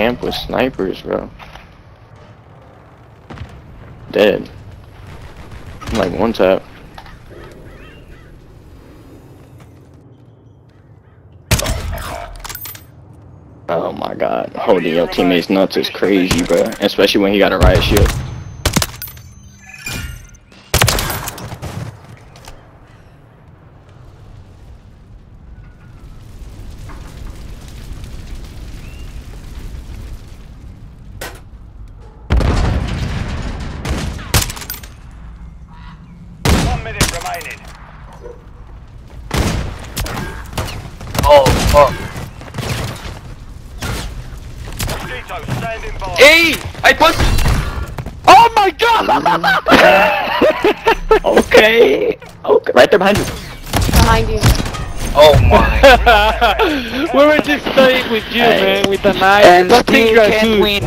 camp with snipers, bro. Dead. I'm like one tap. Oh my god, holding your teammates nuts is crazy, bro. Especially when he got a riot shield. One minute remaining. Oh, fuck. Mosquito standing by. Hey! I pushed! Oh my god! okay. Okay. Right there behind you. Behind you. Oh my. we were just playing with you, Hey. man, with the knife. and Nothing you can't win.